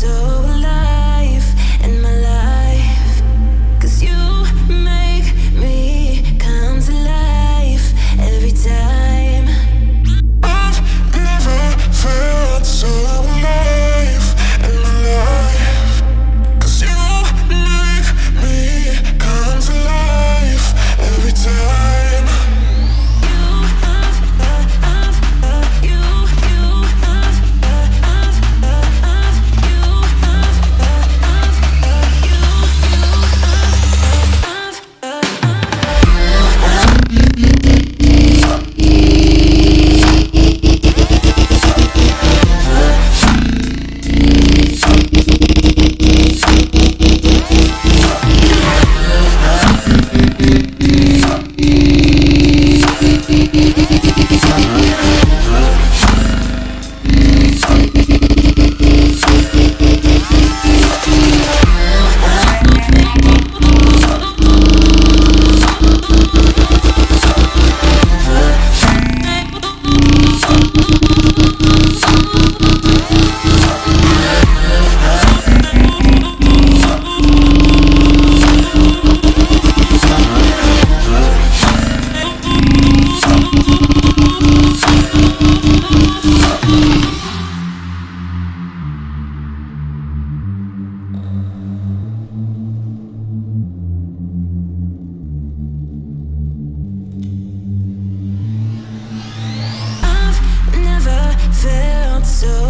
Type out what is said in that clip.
so so